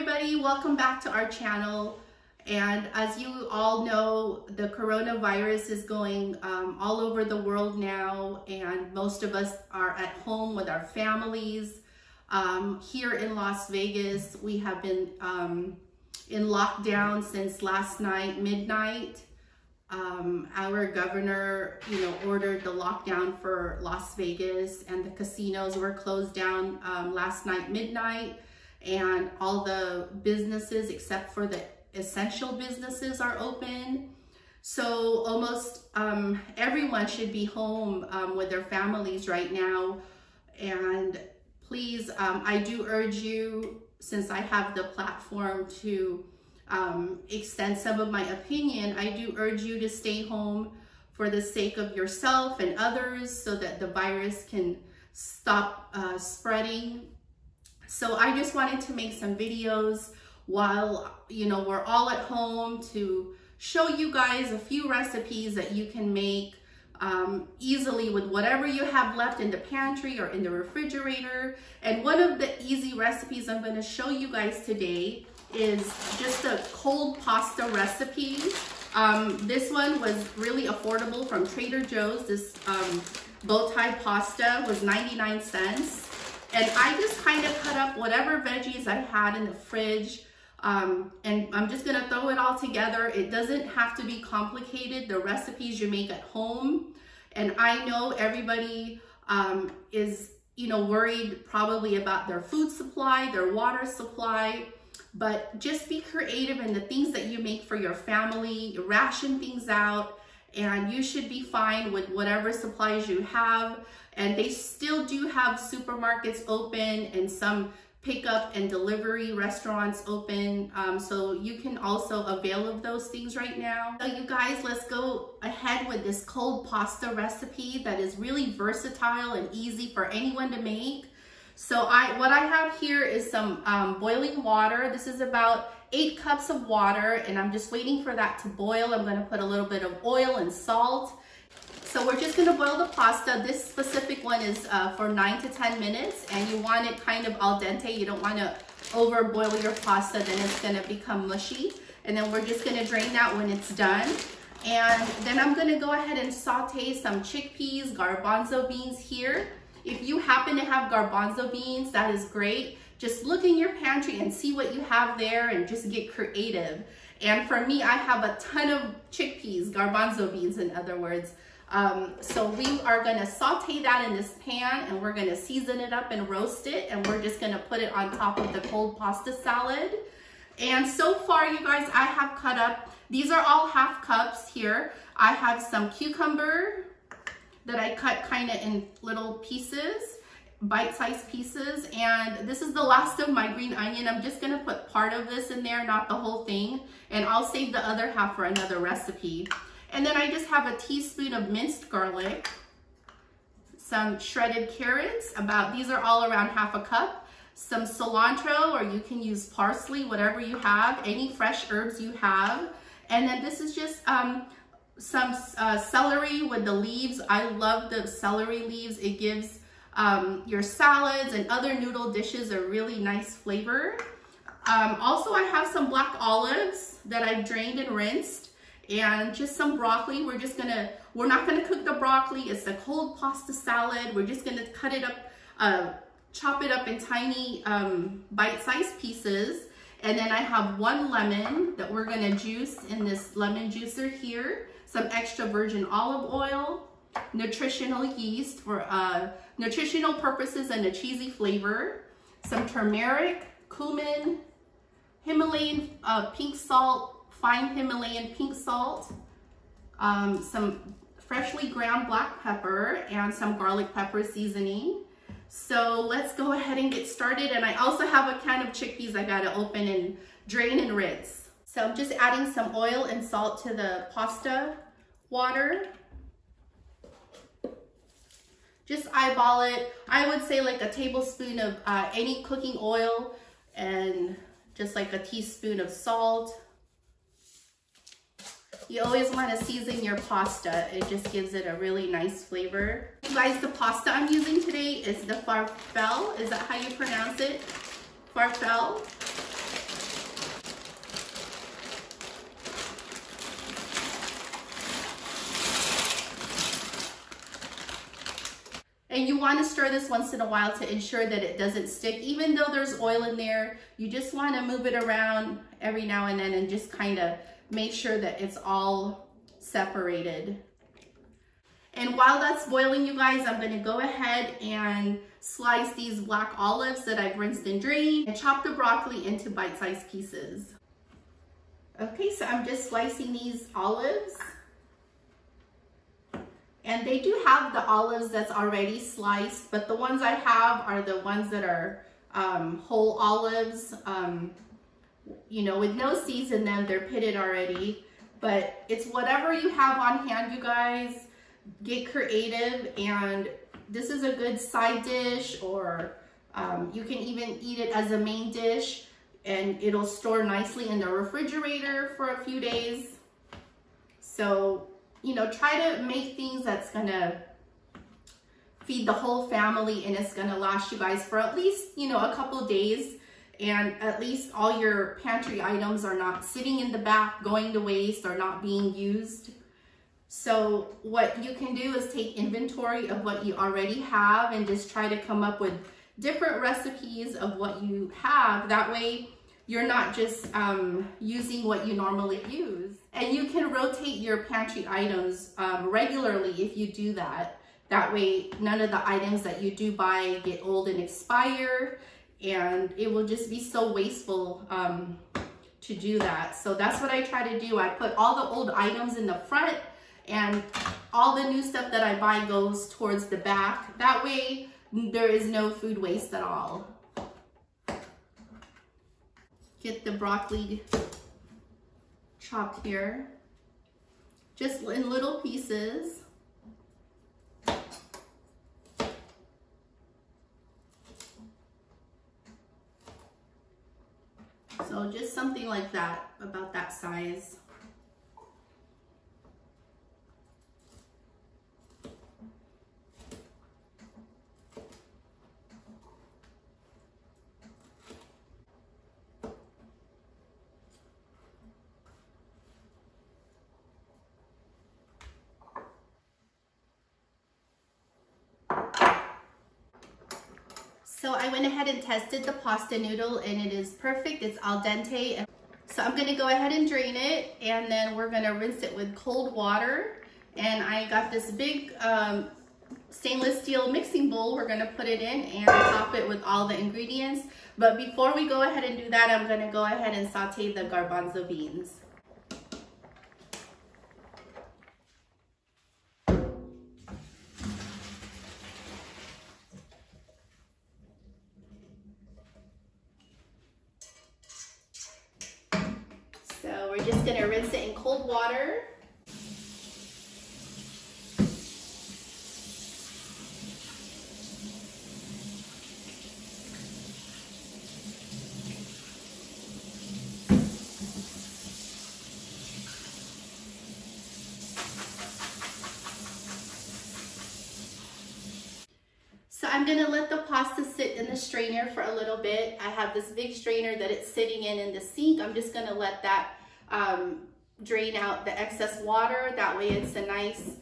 everybody, welcome back to our channel. And as you all know, the coronavirus is going um, all over the world now and most of us are at home with our families. Um, here in Las Vegas, we have been um, in lockdown since last night, midnight. Um, our governor, you know, ordered the lockdown for Las Vegas and the casinos were closed down um, last night, midnight and all the businesses except for the essential businesses are open. So almost um, everyone should be home um, with their families right now. And please, um, I do urge you, since I have the platform to um, extend some of my opinion, I do urge you to stay home for the sake of yourself and others so that the virus can stop uh, spreading so I just wanted to make some videos while, you know, we're all at home to show you guys a few recipes that you can make um, easily with whatever you have left in the pantry or in the refrigerator. And one of the easy recipes I'm gonna show you guys today is just a cold pasta recipe. Um, this one was really affordable from Trader Joe's. This um, bow tie pasta was 99 cents. And I just kind of cut up whatever veggies I had in the fridge um, and I'm just gonna throw it all together. It doesn't have to be complicated, the recipes you make at home. And I know everybody um, is you know, worried probably about their food supply, their water supply, but just be creative in the things that you make for your family, ration things out, and you should be fine with whatever supplies you have. And they still do have supermarkets open and some pickup and delivery restaurants open. Um, so you can also avail of those things right now. So you guys, let's go ahead with this cold pasta recipe that is really versatile and easy for anyone to make. So I, what I have here is some um, boiling water. This is about eight cups of water and I'm just waiting for that to boil. I'm gonna put a little bit of oil and salt. So we're just gonna boil the pasta. This specific one is uh, for nine to 10 minutes and you want it kind of al dente. You don't wanna over boil your pasta, then it's gonna become mushy. And then we're just gonna drain that when it's done. And then I'm gonna go ahead and saute some chickpeas, garbanzo beans here. If you happen to have garbanzo beans, that is great. Just look in your pantry and see what you have there and just get creative. And for me, I have a ton of chickpeas, garbanzo beans in other words. Um, so we are gonna saute that in this pan and we're gonna season it up and roast it and we're just gonna put it on top of the cold pasta salad. And so far, you guys, I have cut up, these are all half cups here. I have some cucumber that I cut kind of in little pieces, bite-sized pieces. And this is the last of my green onion. I'm just gonna put part of this in there, not the whole thing. And I'll save the other half for another recipe. And then I just have a teaspoon of minced garlic, some shredded carrots, about, these are all around half a cup, some cilantro, or you can use parsley, whatever you have, any fresh herbs you have. And then this is just um, some uh, celery with the leaves. I love the celery leaves. It gives um, your salads and other noodle dishes a really nice flavor. Um, also, I have some black olives that I've drained and rinsed and just some broccoli. We're just gonna, we're not gonna cook the broccoli. It's a cold pasta salad. We're just gonna cut it up, uh, chop it up in tiny um, bite-sized pieces. And then I have one lemon that we're gonna juice in this lemon juicer here. Some extra virgin olive oil, nutritional yeast for uh, nutritional purposes and a cheesy flavor, some turmeric, cumin, Himalayan uh, pink salt, fine Himalayan pink salt, um, some freshly ground black pepper, and some garlic pepper seasoning. So let's go ahead and get started. And I also have a can of chickpeas I gotta open and drain and rinse. So I'm just adding some oil and salt to the pasta water. Just eyeball it. I would say like a tablespoon of uh, any cooking oil and just like a teaspoon of salt. You always want to season your pasta. It just gives it a really nice flavor. You guys, the pasta I'm using today is the farfel. Is that how you pronounce it? Farfel. And you want to stir this once in a while to ensure that it doesn't stick. Even though there's oil in there, you just want to move it around every now and then and just kind of make sure that it's all separated. And while that's boiling, you guys, I'm gonna go ahead and slice these black olives that I've rinsed and drained and chop the broccoli into bite-sized pieces. Okay, so I'm just slicing these olives. And they do have the olives that's already sliced, but the ones I have are the ones that are um, whole olives, um, you know, with no seeds in them. They're pitted already, but it's whatever you have on hand, you guys. Get creative and this is a good side dish or um, you can even eat it as a main dish and it'll store nicely in the refrigerator for a few days. So you know, try to make things that's gonna feed the whole family and it's gonna last you guys for at least, you know, a couple days and at least all your pantry items are not sitting in the back, going to waste or not being used. So what you can do is take inventory of what you already have and just try to come up with different recipes of what you have. That way you're not just um, using what you normally use. And you can rotate your pantry items um, regularly if you do that. That way, none of the items that you do buy get old and expire, and it will just be so wasteful um, to do that. So that's what I try to do. I put all the old items in the front, and all the new stuff that I buy goes towards the back. That way, there is no food waste at all get the broccoli chopped here, just in little pieces. So just something like that, about that size. So I went ahead and tested the pasta noodle and it is perfect. It's al dente. So I'm gonna go ahead and drain it and then we're gonna rinse it with cold water. And I got this big um, stainless steel mixing bowl. We're gonna put it in and top it with all the ingredients. But before we go ahead and do that, I'm gonna go ahead and saute the garbanzo beans. water. So I'm gonna let the pasta sit in the strainer for a little bit. I have this big strainer that it's sitting in in the sink. I'm just gonna let that um, drain out the excess water. That way it's a nice,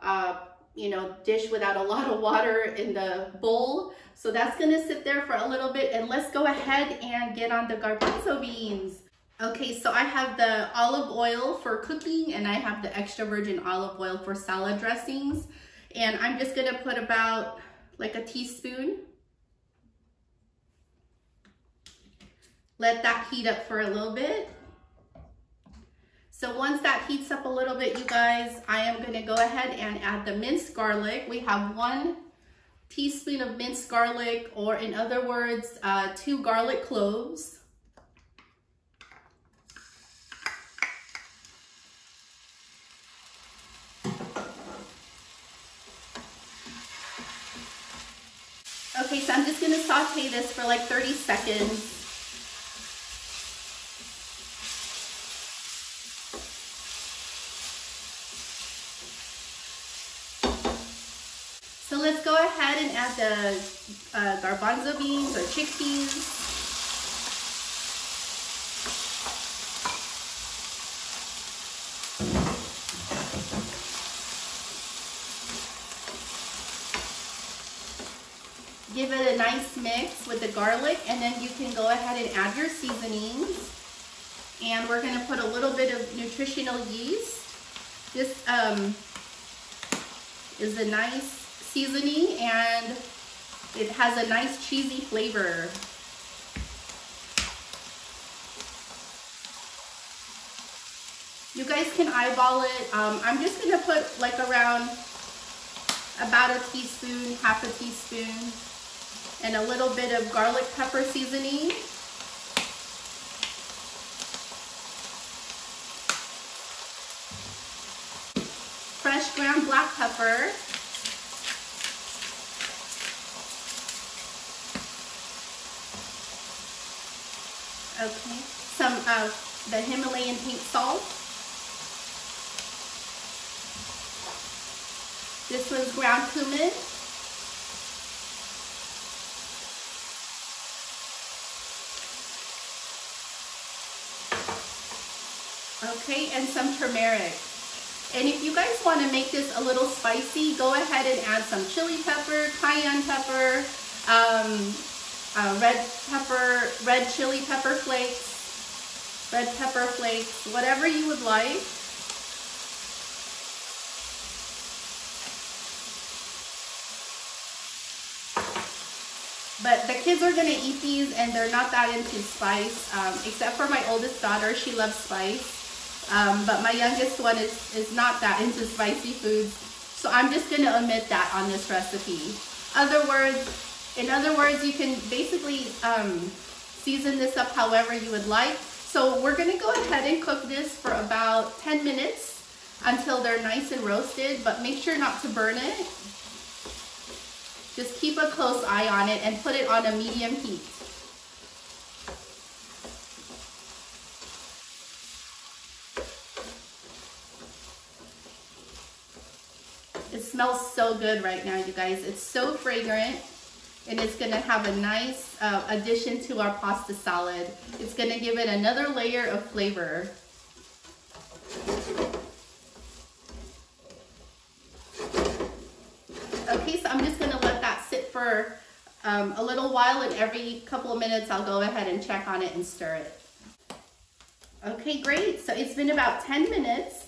uh, you know, dish without a lot of water in the bowl. So that's gonna sit there for a little bit and let's go ahead and get on the garbanzo beans. Okay, so I have the olive oil for cooking and I have the extra virgin olive oil for salad dressings. And I'm just gonna put about like a teaspoon. Let that heat up for a little bit. So once that heats up a little bit, you guys, I am gonna go ahead and add the minced garlic. We have one teaspoon of minced garlic, or in other words, uh, two garlic cloves. Okay, so I'm just gonna saute this for like 30 seconds. So let's go ahead and add the uh, garbanzo beans or chickpeas. Give it a nice mix with the garlic and then you can go ahead and add your seasonings. And we're gonna put a little bit of nutritional yeast. This um, is a nice seasoning and it has a nice cheesy flavor. You guys can eyeball it. Um, I'm just gonna put like around about a teaspoon, half a teaspoon, and a little bit of garlic pepper seasoning. Fresh ground black pepper. Okay, some of the Himalayan pink salt. This was ground cumin. Okay, and some turmeric. And if you guys want to make this a little spicy, go ahead and add some chili pepper, cayenne pepper, um, uh, red pepper, red chili pepper flakes, red pepper flakes, whatever you would like. But the kids are gonna eat these and they're not that into spice, um, except for my oldest daughter, she loves spice. Um, but my youngest one is, is not that into spicy foods. So I'm just gonna omit that on this recipe. Other words, in other words, you can basically um, season this up however you would like. So we're gonna go ahead and cook this for about 10 minutes until they're nice and roasted, but make sure not to burn it. Just keep a close eye on it and put it on a medium heat. It smells so good right now, you guys. It's so fragrant and it's gonna have a nice uh, addition to our pasta salad. It's gonna give it another layer of flavor. Okay, so I'm just gonna let that sit for um, a little while and every couple of minutes I'll go ahead and check on it and stir it. Okay, great. So it's been about 10 minutes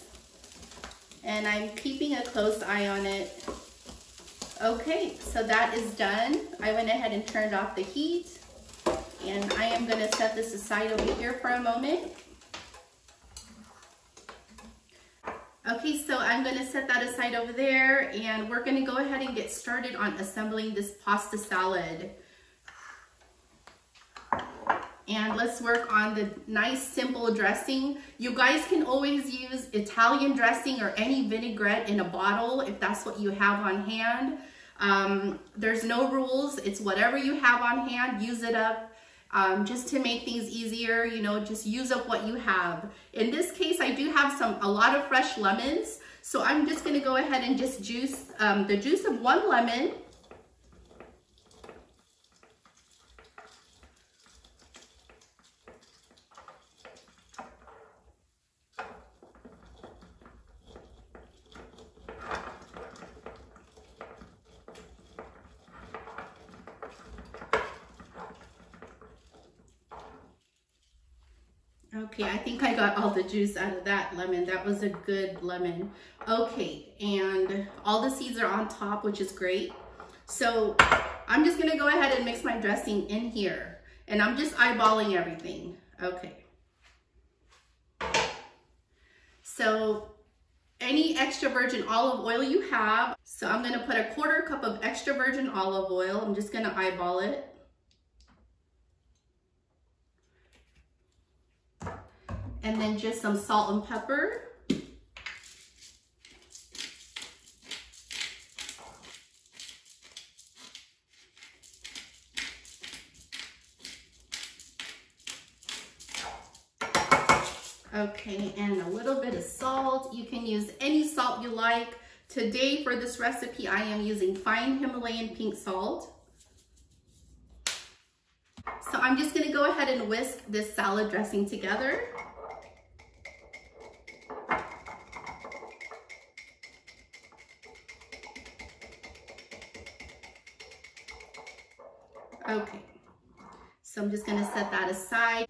and I'm keeping a close eye on it. Okay, so that is done. I went ahead and turned off the heat and I am gonna set this aside over here for a moment. Okay, so I'm gonna set that aside over there and we're gonna go ahead and get started on assembling this pasta salad. And let's work on the nice simple dressing. You guys can always use Italian dressing or any vinaigrette in a bottle if that's what you have on hand. Um, there's no rules, it's whatever you have on hand, use it up um, just to make things easier, you know, just use up what you have. In this case, I do have some, a lot of fresh lemons. So I'm just gonna go ahead and just juice um, the juice of one lemon Okay, I think I got all the juice out of that lemon. That was a good lemon. Okay, and all the seeds are on top, which is great. So I'm just gonna go ahead and mix my dressing in here. And I'm just eyeballing everything. Okay. So any extra virgin olive oil you have. So I'm gonna put a quarter cup of extra virgin olive oil. I'm just gonna eyeball it. And then just some salt and pepper. Okay, and a little bit of salt. You can use any salt you like. Today for this recipe, I am using fine Himalayan pink salt. So I'm just gonna go ahead and whisk this salad dressing together. Just gonna set that aside.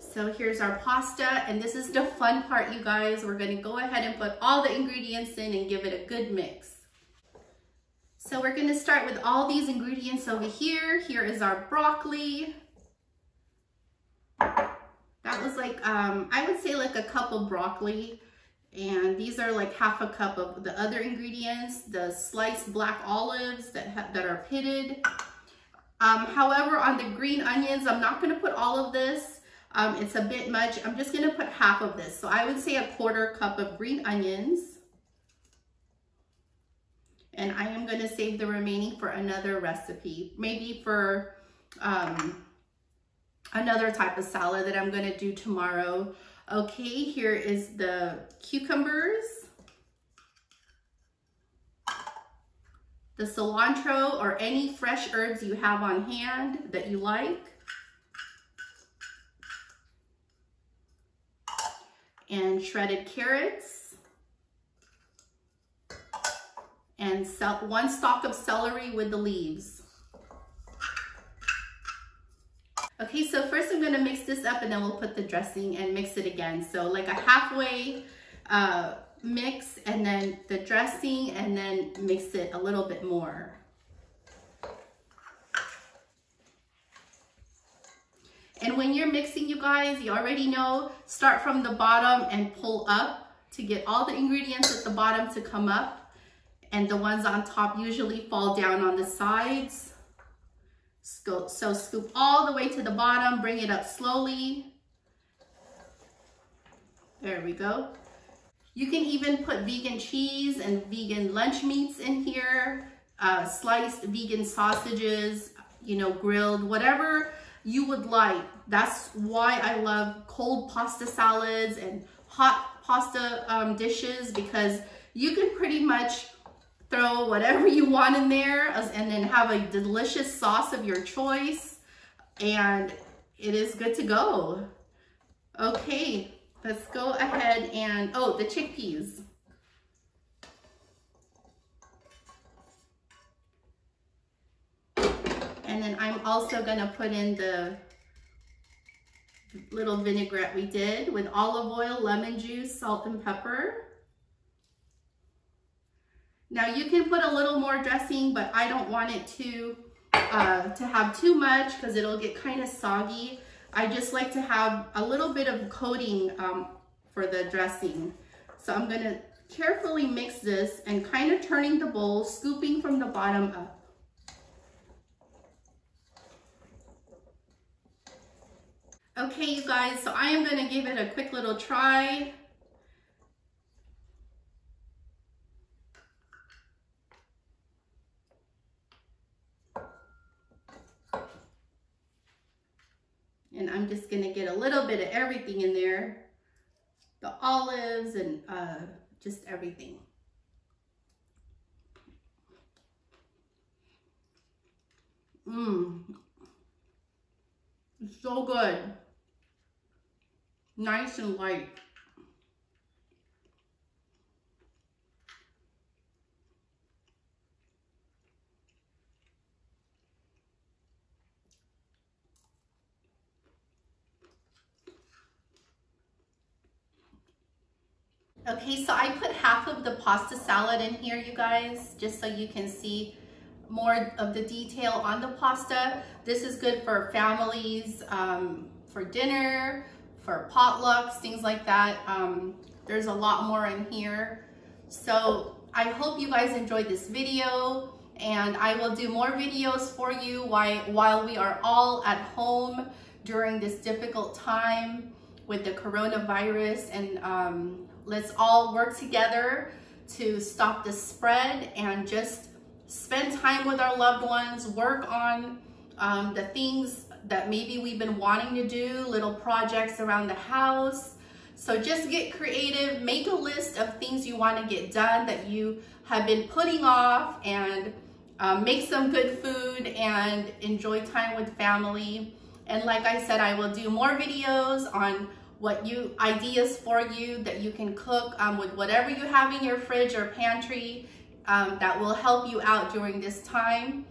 So here's our pasta, and this is the fun part, you guys. We're gonna go ahead and put all the ingredients in and give it a good mix. So we're gonna start with all these ingredients over here. Here is our broccoli. That was like, um, I would say like a cup of broccoli. And these are like half a cup of the other ingredients, the sliced black olives that, that are pitted. Um, however, on the green onions, I'm not gonna put all of this um, it's a bit much. I'm just gonna put half of this. So I would say a quarter cup of green onions. And I am gonna save the remaining for another recipe, maybe for um, another type of salad that I'm gonna do tomorrow. Okay, here is the cucumbers, the cilantro or any fresh herbs you have on hand that you like. and shredded carrots and one stalk of celery with the leaves. Okay, so first I'm gonna mix this up and then we'll put the dressing and mix it again. So like a halfway uh, mix and then the dressing and then mix it a little bit more. And when you're mixing, you guys, you already know, start from the bottom and pull up to get all the ingredients at the bottom to come up. And the ones on top usually fall down on the sides. So, so scoop all the way to the bottom, bring it up slowly. There we go. You can even put vegan cheese and vegan lunch meats in here, uh, sliced vegan sausages, you know, grilled, whatever you would like. That's why I love cold pasta salads and hot pasta um, dishes because you can pretty much throw whatever you want in there and then have a delicious sauce of your choice and it is good to go. Okay, let's go ahead and, oh, the chickpeas. And then I'm also gonna put in the little vinaigrette we did with olive oil, lemon juice, salt and pepper. Now you can put a little more dressing, but I don't want it to, uh, to have too much because it'll get kind of soggy. I just like to have a little bit of coating um, for the dressing. So I'm gonna carefully mix this and kind of turning the bowl, scooping from the bottom up. Okay, you guys, so I am gonna give it a quick little try. And I'm just gonna get a little bit of everything in there. The olives and uh, just everything. Mmm, so good nice and light. Okay, so I put half of the pasta salad in here, you guys, just so you can see more of the detail on the pasta. This is good for families, um, for dinner, for potlucks, things like that. Um, there's a lot more in here. So I hope you guys enjoyed this video and I will do more videos for you while, while we are all at home during this difficult time with the coronavirus and um, let's all work together to stop the spread and just spend time with our loved ones, work on um, the things that maybe we've been wanting to do, little projects around the house. So just get creative, make a list of things you want to get done that you have been putting off and um, make some good food and enjoy time with family. And like I said, I will do more videos on what you ideas for you that you can cook um, with whatever you have in your fridge or pantry um, that will help you out during this time.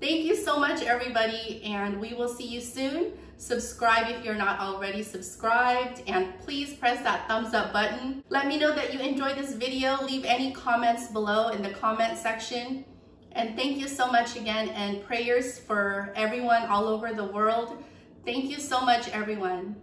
Thank you so much, everybody, and we will see you soon. Subscribe if you're not already subscribed, and please press that thumbs up button. Let me know that you enjoyed this video. Leave any comments below in the comment section. And thank you so much again, and prayers for everyone all over the world. Thank you so much, everyone.